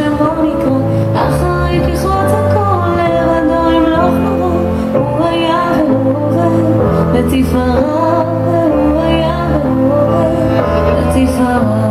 שבו לקרוא אחרי ככלות הכל לבדו ימלוך לא נורו הוא היה והוא עובר בתפארה והוא היה והוא עובר בתפארה